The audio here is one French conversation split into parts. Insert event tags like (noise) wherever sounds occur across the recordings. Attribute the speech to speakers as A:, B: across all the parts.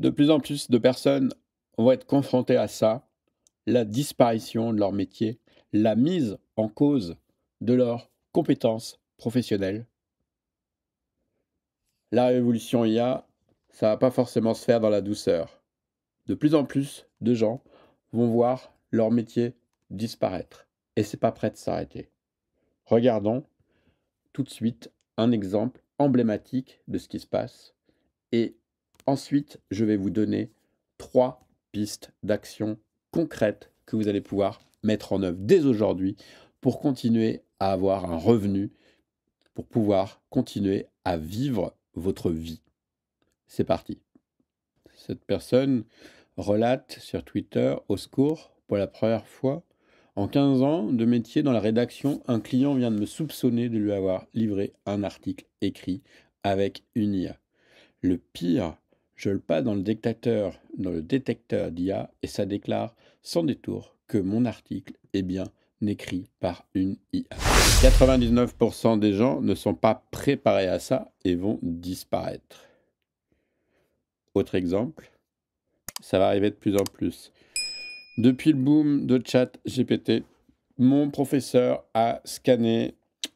A: De plus en plus de personnes vont être confrontées à ça, la disparition de leur métier, la mise en cause de leurs compétences professionnelles. La révolution IA, ça va pas forcément se faire dans la douceur. De plus en plus de gens vont voir leur métier disparaître et c'est pas prêt de s'arrêter. Regardons tout de suite un exemple emblématique de ce qui se passe et ensuite je vais vous donner trois pistes d'action concrètes que vous allez pouvoir mettre en œuvre dès aujourd'hui pour continuer à avoir un revenu, pour pouvoir continuer à vivre votre vie. C'est parti. Cette personne relate sur Twitter au secours pour la première fois. En 15 ans de métier dans la rédaction, un client vient de me soupçonner de lui avoir livré un article écrit avec une IA. Le pire, je le pas dans le détecteur, dans le détecteur d'IA et ça déclare sans détour que mon article est bien écrit par une IA. 99% des gens ne sont pas préparés à ça et vont disparaître. Autre exemple, ça va arriver de plus en plus. Depuis le boom de chat GPT, mon professeur a scanné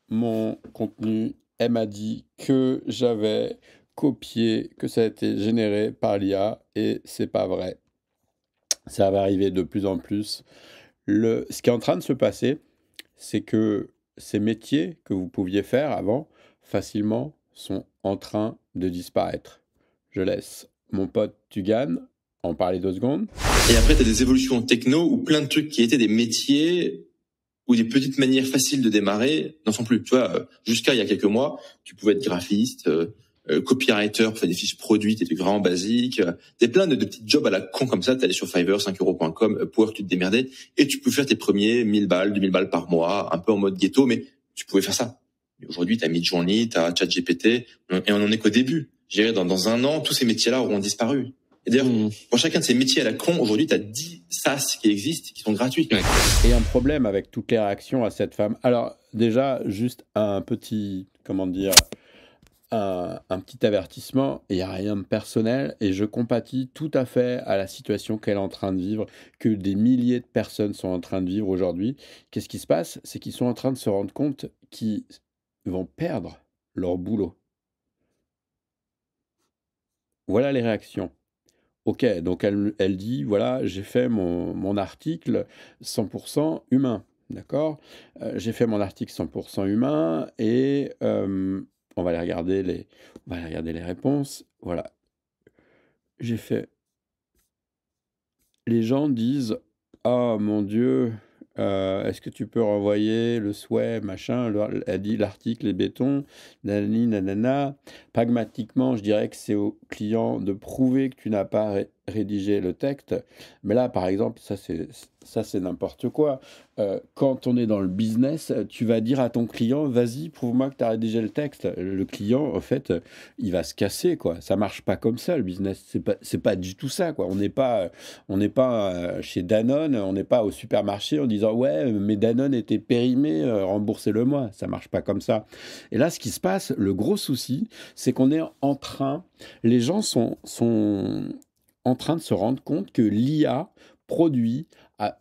A: mon contenu. Elle m'a dit que j'avais copié, que ça a été généré par l'IA et c'est pas vrai. Ça va arriver de plus en plus. Le, ce qui est en train de se passer, c'est que ces métiers que vous pouviez faire avant facilement sont en train de disparaître. Je laisse mon pote Tugan en parler deux secondes.
B: Et après, tu as des évolutions techno où plein de trucs qui étaient des métiers ou des petites manières faciles de démarrer n'en sont plus. Tu vois, euh, jusqu'à il y a quelques mois, tu pouvais être graphiste, euh, euh, copywriter pour faire des fiches produits, des trucs vraiment basiques. Des plein de, petits jobs à la con comme ça. Tu allais sur Fiverr, 5euros.com, pour tu te démerdais. Et tu pouvais faire tes premiers 1000 balles, 2000 balles par mois, un peu en mode ghetto, mais tu pouvais faire ça. Aujourd'hui, tu as Midjourney, tu as ChatGPT, et on en est qu'au début. Je dirais, dans, dans un an, tous ces métiers-là auront disparu. Et d'ailleurs, mmh. pour chacun de ces métiers à la con, aujourd'hui, tu as 10 SaaS qui existent, qui sont gratuits.
A: Et un problème avec toutes les réactions à cette femme. Alors, déjà, juste un petit, comment dire, un, un petit avertissement. Il n'y a rien de personnel et je compatis tout à fait à la situation qu'elle est en train de vivre, que des milliers de personnes sont en train de vivre aujourd'hui. Qu'est-ce qui se passe? C'est qu'ils sont en train de se rendre compte qu'ils vont perdre leur boulot. Voilà les réactions. Ok, donc elle, elle dit, voilà, j'ai fait mon, mon, article 100% humain, d'accord? Euh, J'ai fait mon article 100% humain et euh, on, va aller regarder les, on va regarder les réponses. Voilà. J'ai fait... Les gens disent, oh mon Dieu, euh, est-ce que tu peux renvoyer le souhait, machin Elle dit l'article est béton, nanani, nanana. Pragmatiquement, je dirais que c'est au client de prouver que tu n'as pas rédigé le texte. Mais là, par exemple, ça c'est ça n'importe quoi. Euh, quand on est dans le business, tu vas dire à ton client, vas-y, prouve-moi que tu as rédigé le texte. Le client, en fait, il va se casser, quoi. Ça marche pas comme ça, le business. C'est pas, pas du tout ça, quoi. On n'est pas, on euh, chez Danone, on n'est pas au supermarché en disant, ouais, mes Danone étaient périmés, euh, remboursez-le-moi. Ça marche pas comme ça. Et là, ce qui se passe, le gros souci, c'est qu'on est en train, les gens sont, sont en train de se rendre compte que l'IA produit,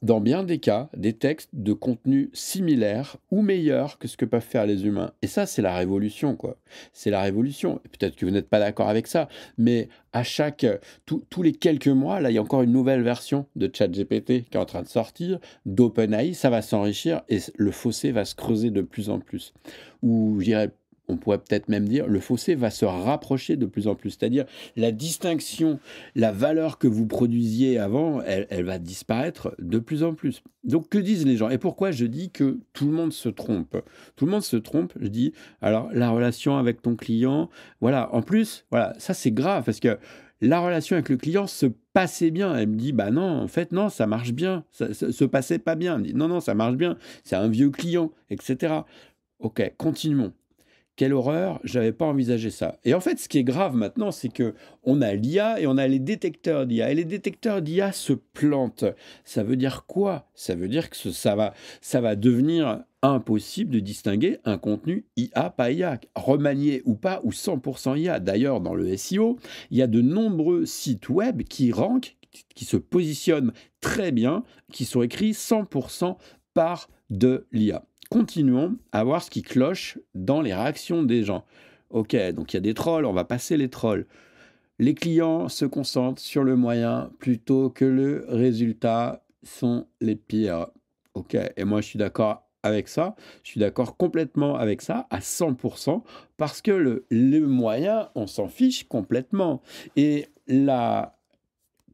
A: dans bien des cas, des textes de contenu similaires ou meilleurs que ce que peuvent faire les humains. Et ça, c'est la révolution, quoi. C'est la révolution. Peut-être que vous n'êtes pas d'accord avec ça, mais à chaque, tous les quelques mois, là, il y a encore une nouvelle version de ChatGPT qui est en train de sortir, d'OpenAI, ça va s'enrichir et le fossé va se creuser de plus en plus. Ou, je dirais, on pourrait peut-être même dire, le fossé va se rapprocher de plus en plus. C'est-à-dire la distinction, la valeur que vous produisiez avant, elle, va disparaître de plus en plus. Donc que disent les gens? Et pourquoi je dis que tout le monde se trompe? Tout le monde se trompe, je dis, alors la relation avec ton client, voilà, en plus, voilà, ça c'est grave parce que la relation avec le client se passait bien. Elle me dit, bah non, en fait, non, ça marche bien. Ça, se passait pas bien. Elle me dit, non, non, ça marche bien. C'est un vieux client, etc. Ok, continuons quelle horreur, j'avais pas envisagé ça. Et en fait, ce qui est grave maintenant, c'est que on a l'IA et on a les détecteurs d'IA. Et les détecteurs d'IA se plantent. Ça veut dire quoi? Ça veut dire que ça va, ça va devenir impossible de distinguer un contenu IA pas IA, remanié ou pas, ou 100% IA. D'ailleurs, dans le SEO, il y a de nombreux sites web qui rankent, qui se positionnent très bien, qui sont écrits 100% par de l'IA continuons à voir ce qui cloche dans les réactions des gens. Ok, donc il y a des trolls, on va passer les trolls. Les clients se concentrent sur le moyen plutôt que le résultat sont les pires. Ok, et moi je suis d'accord avec ça, je suis d'accord complètement avec ça à 100% parce que le, le moyen, on s'en fiche complètement. Et la,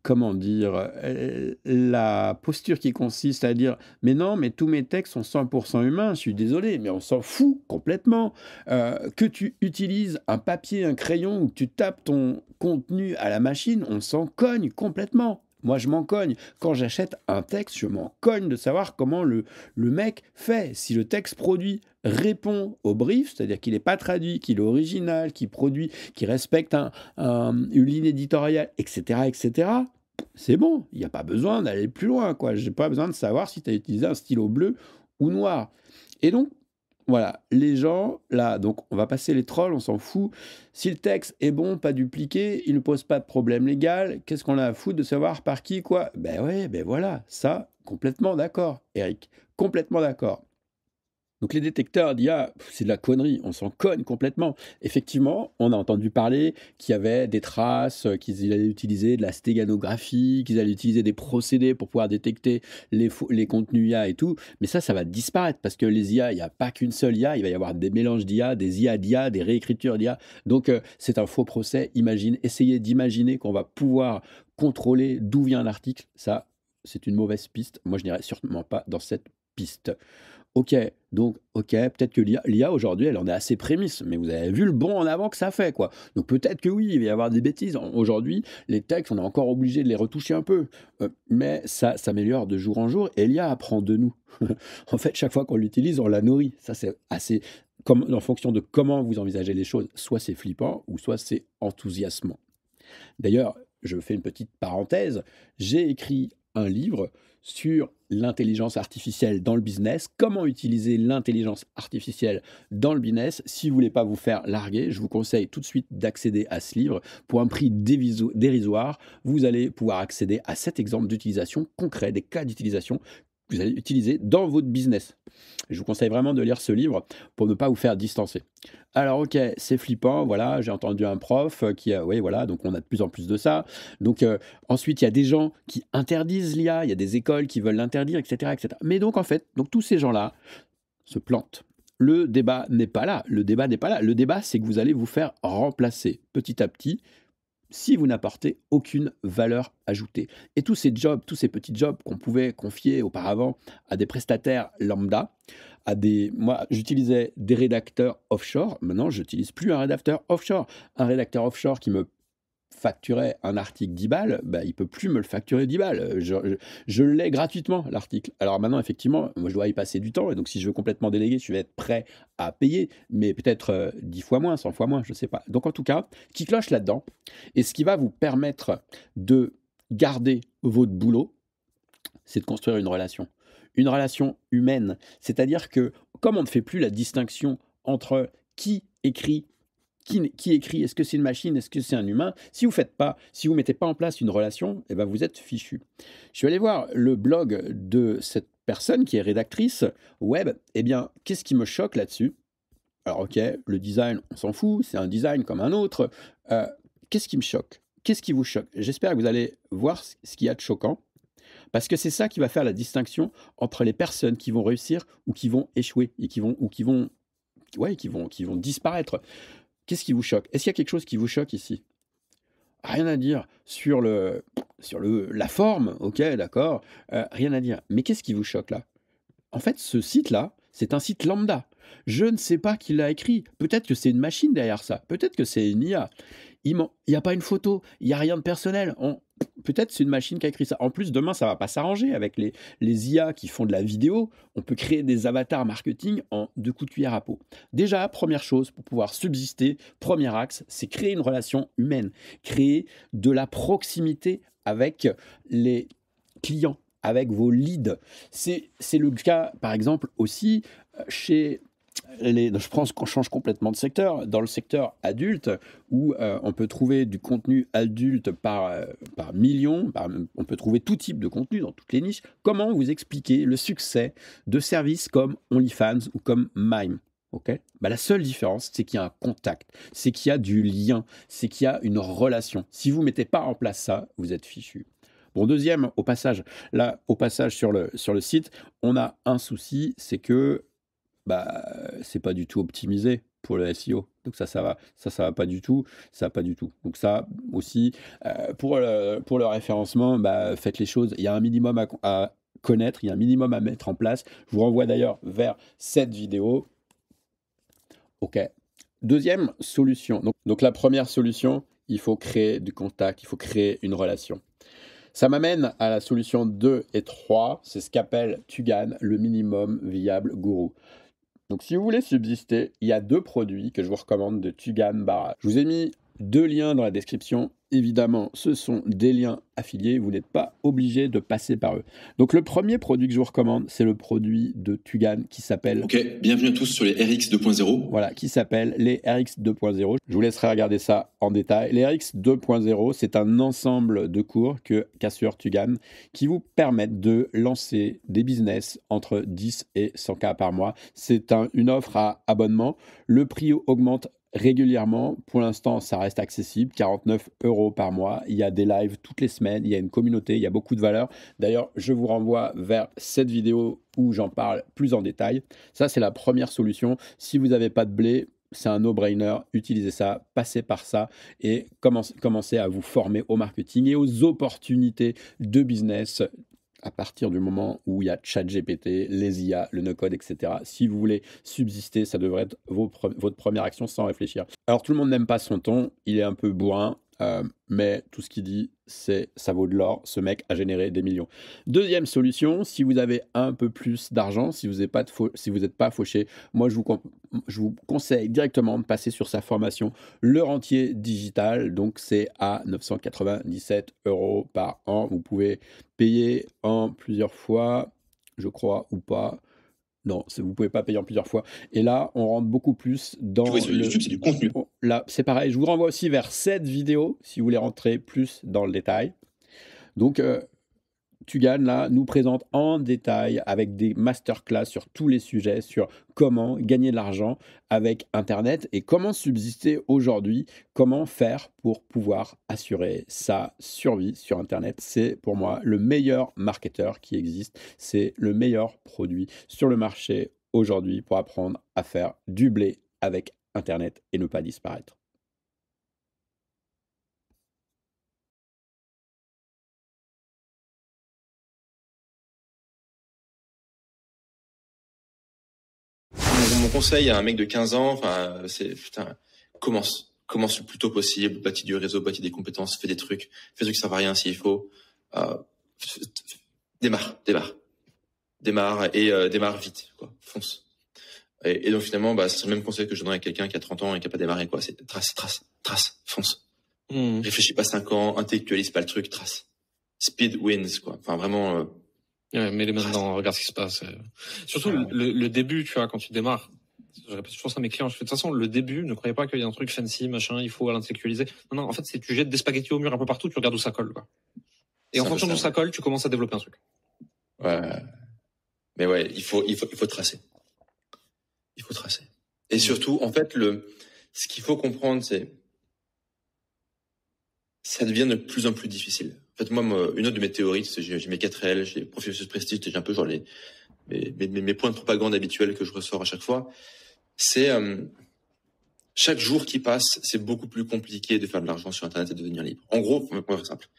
A: comment dire, euh, la posture qui consiste à dire mais non, mais tous mes textes sont 100% humains, je suis désolé, mais on s'en fout complètement. Euh, que tu utilises un papier, un crayon ou que tu tapes ton contenu à la machine, on s'en cogne complètement. Moi, je m'en cogne. Quand j'achète un texte, je m'en cogne de savoir comment le, le mec fait. Si le texte produit répond au brief, c'est-à-dire qu'il n'est pas traduit, qu'il est original, qu'il produit, qu'il respecte un, une ligne éditoriale, etc., etc., c'est bon. Il n'y a pas besoin d'aller plus loin. Je n'ai pas besoin de savoir si tu as utilisé un stylo bleu ou noir. Et donc, voilà, les gens, là, donc on va passer les trolls, on s'en fout. Si le texte est bon, pas dupliqué, il ne pose pas de problème légal, qu'est-ce qu'on a à foutre de savoir par qui, quoi? Ben ouais, ben voilà, ça, complètement d'accord, Eric, complètement d'accord. Donc les détecteurs d'IA, c'est de la connerie, on s'en cogne complètement. Effectivement, on a entendu parler qu'il y avait des traces, euh, qu'ils allaient utiliser de la stéganographie, qu'ils allaient utiliser des procédés pour pouvoir détecter les, les contenus IA et tout. Mais ça, ça va disparaître parce que les IA, il n'y a pas qu'une seule IA, il va y avoir des mélanges d'IA, des IA d'IA, des réécritures d'IA. Donc euh, c'est un faux procès. Imagine, essayez d'imaginer qu'on va pouvoir contrôler d'où vient l'article. Ça, c'est une mauvaise piste. Moi, je n'irai sûrement pas dans cette piste. Ok, donc, ok, peut-être que l'IA aujourd'hui, elle en est assez prémisse, mais vous avez vu le bon en avant que ça fait, quoi. Donc peut-être que oui, il va y avoir des bêtises. Aujourd'hui, les textes, on est encore obligé de les retoucher un peu, euh, mais ça s'améliore de jour en jour et l'IA apprend de nous. (laughs) en fait, chaque fois qu'on l'utilise, on la nourrit. Ça, c'est assez. Comme, en fonction de comment vous envisagez les choses, soit c'est flippant ou soit c'est enthousiasmant. D'ailleurs, je fais une petite parenthèse, j'ai écrit un livre sur l'intelligence artificielle dans le business, comment utiliser l'intelligence artificielle dans le business? Si vous voulez pas vous faire larguer, je vous conseille tout de suite d'accéder à ce livre. Pour un prix dérisoire, vous allez pouvoir accéder à cet exemple d'utilisation concret, des cas d'utilisation que vous allez utiliser dans votre business. Je vous conseille vraiment de lire ce livre pour ne pas vous faire distancer. Alors ok, c'est flippant, voilà, j'ai entendu un prof qui a, oui voilà, donc on a de plus en plus de ça. Donc euh, ensuite, il y a des gens qui interdisent l'IA, il y a des écoles qui veulent l'interdire, etc., etc. Mais donc en fait, donc tous ces gens-là se plantent. Le débat n'est pas là. Le débat n'est pas là. Le débat, c'est que vous allez vous faire remplacer petit à petit si vous n'apportez aucune valeur ajoutée. Et tous ces jobs, tous ces petits jobs qu'on pouvait confier auparavant à des prestataires lambda, à des moi j'utilisais des rédacteurs offshore, maintenant je n'utilise plus un rédacteur offshore. Un rédacteur offshore qui me facturait un article 10 balles, bah, il peut plus me le facturer 10 balles. Je, l'ai gratuitement, l'article. Alors maintenant, effectivement, moi, je dois y passer du temps. Et donc, si je veux complètement déléguer, je vais être prêt à payer, mais peut-être 10 euh, fois moins, 100 fois moins, je ne sais pas. Donc, en tout cas, qui cloche là-dedans. Et ce qui va vous permettre de garder votre boulot, c'est de construire une relation. Une relation humaine. C'est-à-dire que, comme on ne fait plus la distinction entre qui écrit qui, écrit? Est-ce que c'est une machine? Est-ce que c'est un humain? Si vous faites pas, si vous mettez pas en place une relation, eh ben vous êtes fichu. Je suis allé voir le blog de cette personne qui est rédactrice web. Eh bien, qu'est-ce qui me choque là-dessus? Alors, ok, le design, on s'en fout, c'est un design comme un autre. Euh, qu'est-ce qui me choque? Qu'est-ce qui vous choque? J'espère que vous allez voir ce qu'il y a de choquant. Parce que c'est ça qui va faire la distinction entre les personnes qui vont réussir ou qui vont échouer et qui vont ou qui vont ouais, qui vont qui vont disparaître. Qu'est-ce qui vous choque? Est-ce qu'il y a quelque chose qui vous choque ici? Rien à dire sur, le, sur le, la forme, ok, d'accord, euh, rien à dire. Mais qu'est-ce qui vous choque là? En fait, ce site-là, c'est un site lambda. Je ne sais pas qui l'a écrit. Peut-être que c'est une machine derrière ça. Peut-être que c'est une IA. Il n'y a pas une photo, il n'y a rien de personnel. Peut-être c'est une machine qui a écrit ça. En plus, demain, ça va pas s'arranger avec les, les IA qui font de la vidéo. On peut créer des avatars marketing en deux coups de cuillère à peau. Déjà, première chose, pour pouvoir subsister, premier axe, c'est créer une relation humaine, créer de la proximité avec les clients, avec vos leads. C'est le cas, par exemple, aussi euh, je pense qu'on change complètement de secteur. Dans le secteur adulte, où euh, on peut trouver du contenu adulte par, euh, par millions, on peut trouver tout type de contenu dans toutes les niches, comment vous expliquez le succès de services comme OnlyFans ou comme Mime Ok? Bah, la seule différence, c'est qu'il y a un contact, c'est qu'il y a du lien, c'est qu'il y a une relation. Si vous ne mettez pas en place ça, vous êtes fichu. Bon, deuxième, au passage, là, au passage sur le, sur le site, on a un souci, c'est que bah, c'est pas du tout optimisé pour le SEO. Donc ça, ça va, ça, ça va pas du tout, ça pas du tout. Donc ça aussi, euh, pour, le, pour le référencement, bah, faites les choses. Il y a un minimum à, connaître, il y a un minimum à mettre en place. Je vous renvoie d'ailleurs vers cette vidéo. OK. Deuxième solution. Donc, donc la première solution, il faut créer du contact, il faut créer une relation. Ça m'amène à la solution 2 et 3, c'est ce qu'appelle Tugan le minimum viable gourou. Donc si vous voulez subsister, il y a deux produits que je vous recommande de Tugan Barrage. Je vous ai mis deux liens dans la description évidemment, ce sont des liens affiliés, vous n'êtes pas obligé de passer par eux. Donc le premier produit que je vous recommande, c'est le produit de Tugan qui s'appelle...
B: Ok, bienvenue à tous sur les RX 2.0.
A: Voilà, qui s'appelle les RX 2.0. Je vous laisserai regarder ça en détail. Les RX 2.0, c'est un ensemble de cours que qu'assure Tugan qui vous permettent de lancer des business entre 10 et 100 k par mois. C'est une offre à abonnement. Le prix augmente régulièrement. Pour l'instant, ça reste accessible, 49 euros par mois. Il y a des lives toutes les semaines, il y a une communauté, il y a beaucoup de valeur. D'ailleurs, je vous renvoie vers cette vidéo où j'en parle plus en détail. Ça, c'est la première solution. Si vous n'avez pas de blé, c'est un no-brainer, utilisez ça, passez par ça et commencez à vous former au marketing et aux opportunités de business à partir du moment où il y a ChatGPT, les IA, le no-code, etc. Si vous voulez subsister, ça devrait être votre première action sans réfléchir. Alors tout le monde n'aime pas son ton, il est un peu bourrin, euh, mais tout ce qu'il dit, c'est ça vaut de l'or. Ce mec a généré des millions. Deuxième solution, si vous avez un peu plus d'argent, si vous n'êtes pas, fauché, moi je vous, je vous conseille directement de passer sur sa formation Le Rentier Digital. Donc c'est à 997 euros par an. Vous pouvez payer en plusieurs fois, je crois, ou pas. Non, vous pouvez pas payer en plusieurs fois. Et là, on rentre beaucoup plus dans.
B: YouTube, c'est du contenu.
A: Oh, là, c'est pareil. Je vous renvoie aussi vers cette vidéo si vous voulez rentrer plus dans le détail. Donc, euh, Tugan, là, nous présente en détail avec des masterclass sur tous les sujets, sur comment gagner de l'argent avec Internet et comment subsister aujourd'hui, comment faire pour pouvoir assurer sa survie sur Internet. C'est pour moi le meilleur marketeur qui existe, c'est le meilleur produit sur le marché aujourd'hui pour apprendre à faire du blé avec Internet et ne pas disparaître.
B: Mon conseil à un mec de 15 ans, enfin, c'est putain, commence, commence le plus tôt possible, bâtis du réseau, bâtis des compétences, fais des trucs, fais des trucs qui servent à rien s'il faut. Euh, démarre, démarre, démarre et euh, démarre vite, quoi, fonce. Et, donc finalement, bah, c'est le même conseil que je donnerais à quelqu'un qui a 30 ans et qui a pas démarré, quoi. C'est trace, trace, trace, fonce. Mmh. Réfléchis pas 5 ans, intellectualise pas le truc, trace. Speed wins, quoi. Enfin vraiment. Euh,
C: Ouais, mais les maintenant, regarde ce qui se passe. Surtout le, le, début, tu vois, quand tu démarres. Je répète toujours ça à mes clients. Je fais, de toute façon, le début, ne croyez pas qu'il y a un truc fancy, machin, il faut l'intellectualiser. Non, non, en fait, c'est tu jettes des spaghettis au mur un peu partout, tu regardes où ça colle, quoi. Et en fonction d'où ça colle, tu commences à développer un truc.
B: Ouais. Mais ouais, il faut, il faut, il faut tracer. Il faut tracer. Et surtout, en fait, le, ce qu'il faut comprendre, c'est, ça devient de plus en plus difficile. En fait, moi, une autre de mes théories, j'ai mes 4 L, j'ai professeur prestige, j'ai un peu genre mes, points de propagande habituels que je ressors à chaque fois. C'est euh, chaque jour qui passe, c'est beaucoup plus compliqué de faire de l'argent sur Internet et de devenir libre. En gros, pour faire simple,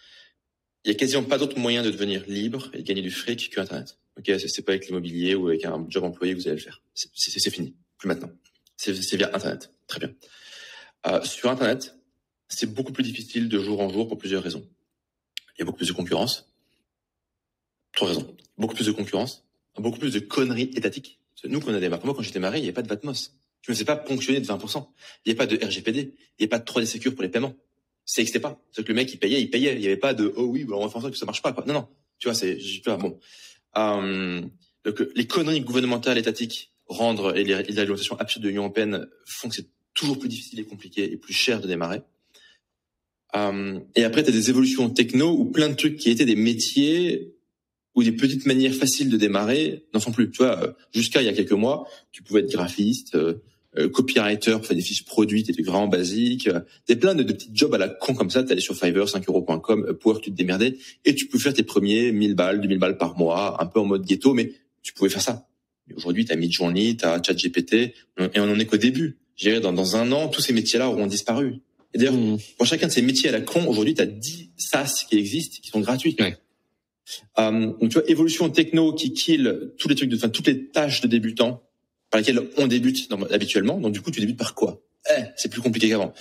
B: il y a quasiment pas d'autre moyen de devenir libre et de gagner du fric que Internet. Ok, c'est pas avec l'immobilier ou avec un job employé que vous allez le faire. C'est fini, plus maintenant. C'est via Internet. Très bien. Euh, sur Internet, c'est beaucoup plus difficile de jour en jour pour plusieurs raisons. Il y a beaucoup plus de concurrence. Trois raisons. Beaucoup plus de concurrence, beaucoup plus de conneries étatiques. Nous, quand on a démarré, moi, quand j'étais marié, il n'y avait pas de Vatmos. Je ne me sais pas ponctionner de 20%. Il n'y avait pas de RGPD. Il n'y avait pas de 3D Secure pour les paiements. Ça n'existait pas. C'est que le mec, il payait, il payait. Il n'y avait pas de, oh oui, on va faire ça que ça marche pas, quoi. Non, non. Tu vois, c'est, tu vois, bon. Euh, donc, les conneries gouvernementales, étatiques, rendre et les, les absurdes de l'Union européenne font que c'est toujours plus difficile et compliqué et plus cher de démarrer. Euh, et après, tu as des évolutions techno où plein de trucs qui étaient des métiers ou des petites manières faciles de démarrer n'en sont plus. Tu vois, euh, jusqu'à il y a quelques mois, tu pouvais être graphiste, euh, euh copywriter pour faire des fiches produits, des trucs vraiment basiques. T'as plein de, de, petits jobs à la con comme ça. T'allais sur Fiverr, 5euros.com, pour tu te démerdais et tu pouvais faire tes premiers 1000 balles, 2000 balles par mois, un peu en mode ghetto, mais tu pouvais faire ça. Aujourd'hui, t'as Midjourney, t'as ChatGPT, et on en est qu'au début. Je dirais, dans, dans un an, tous ces métiers-là auront disparu. Et d'ailleurs, mmh. pour chacun de ces métiers à la con, aujourd'hui, tu as 10 SaaS qui existent, qui sont gratuits.
C: Ouais.
B: Euh, donc, tu vois, évolution techno qui kill tous les trucs, de, enfin, toutes les tâches de débutants par lesquelles on débute habituellement. Donc, du coup, tu débutes par quoi? Eh, C'est plus compliqué qu'avant.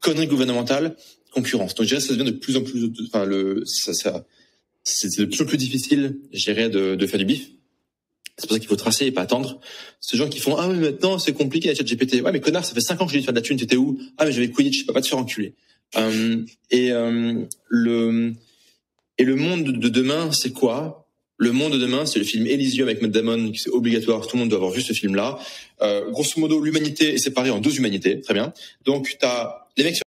B: Connerie gouvernementale, concurrence. Donc, je dirais, ça devient de plus en plus, enfin, le, ça, ça, c'est de plus en plus difficile, je dirais, de, de faire du bif. C'est pour ça qu'il faut tracer et pas attendre. Ces gens qui font ah mais maintenant c'est compliqué la chat GPT. Ouais mais connard, ça fait cinq ans que je dis de faire de la thune, t'étais où? Ah mais j'avais Quidditch, je peux pas te faire enculer. Euh, et euh, le et le monde de demain, c'est quoi? Le monde de demain, c'est le film Elysium avec Matt Damon, qui c'est obligatoire, tout le monde doit avoir vu ce film-là. Euh, grosso modo, l'humanité est séparée en deux humanités, très bien. Donc, tu as les mecs